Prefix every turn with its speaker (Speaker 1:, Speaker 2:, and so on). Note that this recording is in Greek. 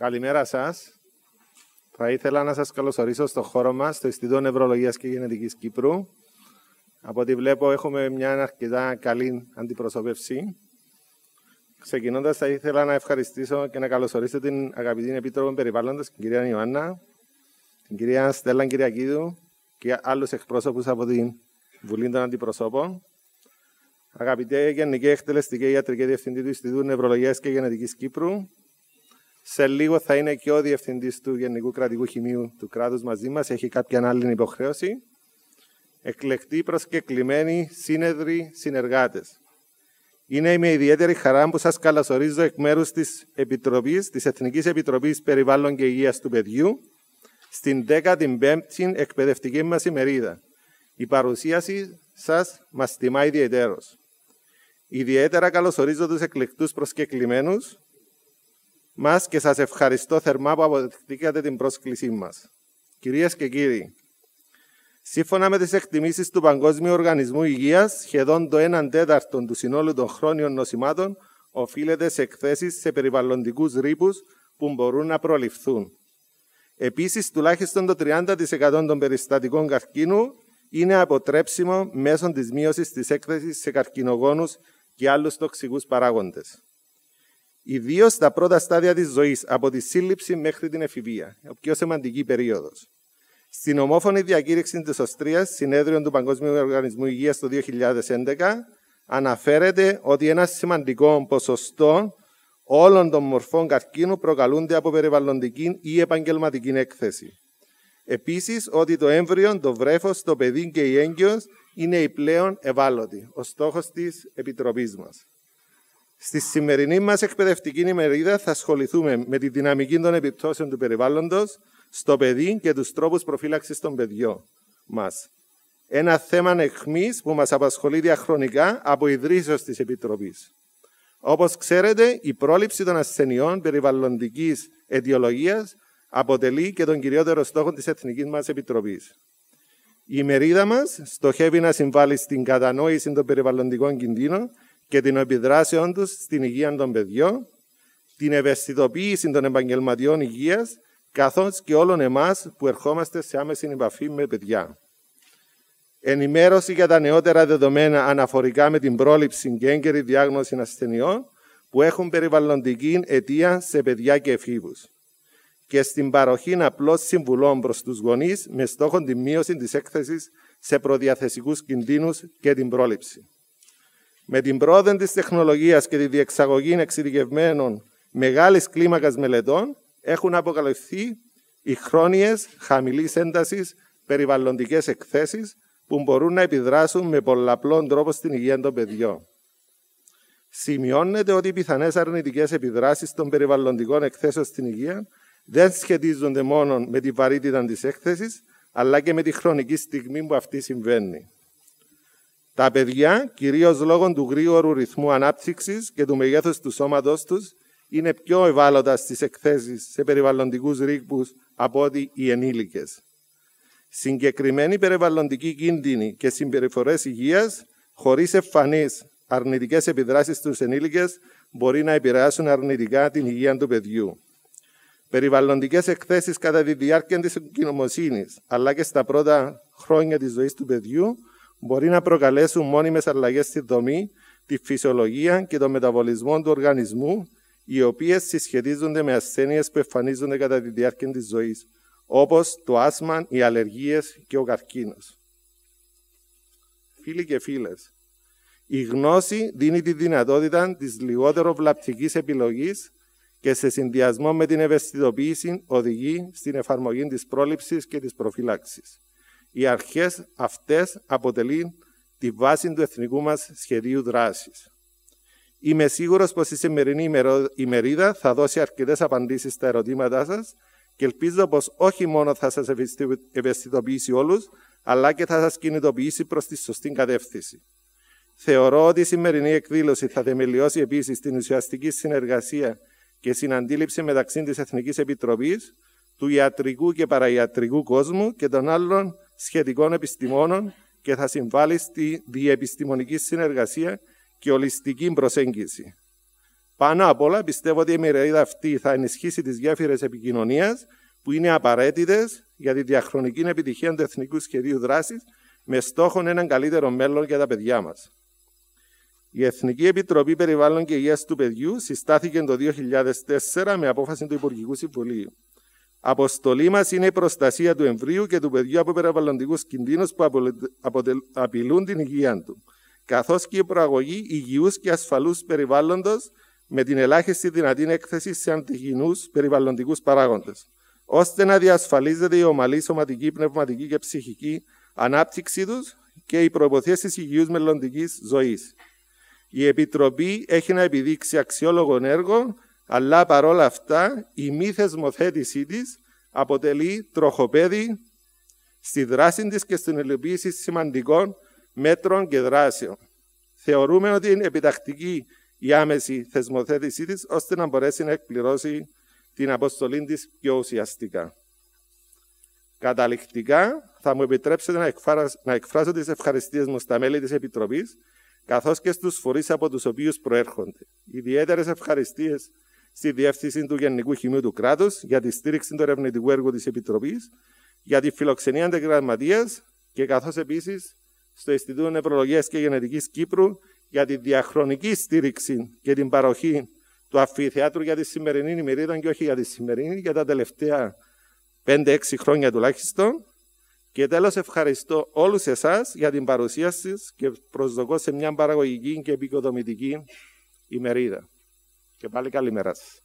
Speaker 1: Καλημέρα σας. Θα ήθελα να σας καλωσορίσω στο χώρο μας, στο Ινστιτούτο Νευρολογίας και Γενετικής Κύπρου. Από ό,τι βλέπω έχουμε μια αρκετά καλή αντιπροσωπεύση. Ξεκινώντας θα ήθελα να ευχαριστήσω και να καλωσορίσω την αγαπητή Επίτροπο Περιβάλλοντος, την κυρία Ιωάννα, την κυρία Στέλλα Κυριακίδου και άλλους εκπρόσωπους από την Βουλή των Αντιπροσώπων. Αγαπητέ Γενική Εκτελεστική Ιατρική Διευθυντή του Ινστιτούτου Νευρολογίας και Γενετικής Κύπρου, σε λίγο θα είναι και ο Διευθυντής του Γενικού Κρατικού Χημείου του κράτους μαζί μας. Έχει κάποια άλλη υποχρέωση. Εκλεκτοί προσκεκλημένοι σύνεδροι συνεργάτες. Είναι με ιδιαίτερη χαρά που σας καλωσορίζω εκ μέρους της Επιτροπής, της Εθνικής Επιτροπής Περιβάλλον και Υγείας του Παιδιού, στην 15η εκπαιδευτική μας ημερίδα. Η παρουσίαση σας μας τιμά ιδιαίτερω. Ιδιαίτερα καλωσορίζω τους εκλεκτούς προσκεκλημένους μας και σας ευχαριστώ θερμά που αποδεχτήκατε την πρόσκλησή μας. Κυρίες και κύριοι, σύμφωνα με τις εκτιμήσεις του Παγκόσμιου Οργανισμού Υγείας, σχεδόν το 1 τέταρτο του συνόλου των χρόνιων νοσημάτων οφείλεται σε εκθέσεις σε περιβαλλοντικούς ρήπους που μπορούν να προληφθούν. Επίσης, τουλάχιστον το 30% των περιστατικών καρκίνου είναι αποτρέψιμο μέσω της μείωσης της έκθεσης σε καρκινογόνους και άλλους τοξικούς παράγοντες. Ιδίως στα πρώτα στάδια της ζωής, από τη σύλληψη μέχρι την εφηβεία, η πιο σημαντική περίοδος. Στην ομόφωνη διακήρυξη της Οστρία, συνέδριο του Παγκόσμιου Οργανισμού Υγείας το 2011, αναφέρεται ότι ένα σημαντικό ποσοστό όλων των μορφών καρκίνου προκαλούνται από περιβαλλοντική ή επαγγελματική έκθεση. Επίσης, ότι το έμβριο, το βρέφος, το παιδί και η έγκυος είναι οι πλέον ευάλωτοι, ο στόχος της Επιτροπής μας. Στη σημερινή μας εκπαιδευτική ημερίδα θα ασχοληθούμε με τη δυναμική των επιπτώσεων του περιβάλλοντος στο παιδί και τους τρόπους προφύλαξης των παιδιών μας. Ένα θέμα εχμή που μας απασχολεί διαχρονικά από ιδρύσεως της Επιτροπής. Όπως ξέρετε, η πρόληψη των ασθενειών περιβαλλοντικής αιτιολογίας αποτελεί και τον κυριότερο στόχο της Εθνικής μας Επιτροπής. Η ημερίδα μας στοχεύει να συμβάλλει στην κατανόηση των περιβαλλοντικών κινδύνων και την επιδράσεων τους στην υγεία των παιδιών, την ευαισθητοποίηση των επαγγελματιών υγείας, καθώς και όλων εμάς που ερχόμαστε σε άμεση επαφή με παιδιά. Ενημέρωση για τα νεότερα δεδομένα αναφορικά με την πρόληψη και έγκαιρη διάγνωση ασθενειών που έχουν περιβαλλοντική αιτία σε παιδιά και εφήβους και στην παροχή απλώς συμβουλών προς τους γονείς με στόχο τη μείωση της έκθεσης σε προδιαθεσικούς κινδύνους και την πρόληψη. Με την πρόοδο της τεχνολογίας και τη διεξαγωγή εξειδικευμένων μεγάλης κλίμακας μελετών, έχουν αποκαλυφθεί οι χρόνιες χαμηλής έντασης περιβαλλοντικές εκθέσεις που μπορούν να επιδράσουν με πολλαπλών τρόπο στην υγεία των παιδιών. Σημειώνεται ότι οι πιθανές αρνητικές επιδράσεις των περιβαλλοντικών εκθέσεων στην υγεία δεν σχετίζονται μόνο με τη βαρύτητα της έκθεσης, αλλά και με τη χρονική στιγμή που αυτή συμβαίνει. Τα παιδιά, κυρίως λόγω του γρήγορου ρυθμού ανάπτυξης και του μεγέθους του σώματό τους, είναι πιο ευάλωτα στις εκθέσεις σε περιβαλλοντικούς ρήπου από ότι οι ενήλικες. Συγκεκριμένοι περιβαλλοντικοί κίνδυνοι και συμπεριφορές υγείας, χωρίς εμφανείς αρνητικές επιδράσεις στους ενήλικες, μπορεί να επηρεάσουν αρνητικά την υγεία του παιδιού. Περιβαλλοντικές εκθέσεις κατά τη διάρκεια της εγκυμοσύνης, αλλά και στα πρώτα χρόνια της ζωής του παιδιού, μπορεί να προκαλέσουν μόνιμες αλλαγές στη δομή, τη φυσιολογία και τον μεταβολισμό του οργανισμού, οι οποίες συσχετίζονται με ασθένειες που εμφανίζονται κατά τη διάρκεια της ζωής, όπως το άσμα, οι αλλεργίες και ο καρκίνος. Φίλοι και φίλες, η γνώση δίνει τη δυνατότητα της λιγότερο βλαπτικής επιλογής και σε συνδυασμό με την ευαισθητοποίηση οδηγεί στην εφαρμογή της πρόληψης και της προφυλάξης. Οι αρχές αυτές αποτελούν τη βάση του εθνικού μας σχεδίου δράσης. Είμαι σίγουρος πως η σημερινή ημερίδα θα δώσει αρκετές απαντήσεις στα ερωτήματά σας και ελπίζω πως όχι μόνο θα σας ευαισθητοποιήσει όλους, αλλά και θα σας κινητοποιήσει προς τη σωστή κατεύθυνση. Θεωρώ ότι η σημερινή εκδήλωση θα θεμελιώσει επίσης την ουσιαστική συνεργασία και συναντήληψη μεταξύ της Εθνικής Επιτροπής, του ιατρικού και παραϊατρικού κόσμου και των άλλων σχετικών επιστημόνων και θα συμβάλλει στη διεπιστημονική συνεργασία και ολιστική προσέγγιση. Πάνω απ' όλα πιστεύω ότι η μερίδα αυτή θα ενισχύσει τις γέφυρες επικοινωνίας που είναι απαραίτητες για τη διαχρονική επιτυχία του Εθνικού Σχεδίου Δράσης με στόχο έναν καλύτερο μέλλον για τα παιδιά μας. Η Εθνική Επιτροπή Περιβάλλον και Υγείας του Παιδιού συστάθηκε το 2004 με απόφαση του Υπουργικού Συμβουλίου. Αποστολή μας είναι η προστασία του εμβρίου και του παιδιού από περιβαλλοντικούς κινδύνους που απειλούν την υγεία του, καθώς και η προαγωγή υγιούς και ασφαλούς περιβάλλοντος με την ελάχιστη δυνατή έκθεση σε αντιγυνού περιβαλλοντικούς παράγοντες, ώστε να διασφαλίζεται η ομαλή σωματική, πνευματική και ψυχική ανάπτυξή τους και οι προποθέσει υγιούς μελλοντικής ζωής. Η Επιτροπή έχει να επιδείξει αξιόλογο έργο, αλλά παρόλα αυτά η μη θεσμοθέτησή της αποτελεί τροχοπέδι στη δράση της και στην υλοποίηση σημαντικών μέτρων και δράσεων. Θεωρούμε ότι είναι επιτακτική η άμεση θεσμοθέτησή της, ώστε να μπορέσει να εκπληρώσει την αποστολή της πιο ουσιαστικά. Καταληκτικά, θα μου επιτρέψετε να, να εκφράσω τις ευχαριστίες μου στα μέλη της Επιτροπής, καθώς και στους φορείς από τους οποίους προέρχονται. Ιδιαίτερες ευχαριστίες στη Διεύθυνση του Γενικού Χημείου του Κράτους για τη στήριξη του ερευνητικού έργου της Επιτροπής, για τη φιλοξενία αντεγραμματίας και καθώς επίσης στο Ινστιτούτο Νευρολογίας και Γενετικής Κύπρου για τη διαχρονική στήριξη και την παροχή του αφιθεάτρου για τη σημερινή ημερίδα και όχι για τη σημερινή, για τα τελευταία 5-6 χρόνια τουλάχιστον. Και τέλος ευχαριστώ όλους εσάς για την παρουσία σας και προσδοκώ σε μια παραγωγική και επικοδομητική ημερίδα. Και πάλι καλημέρα σας.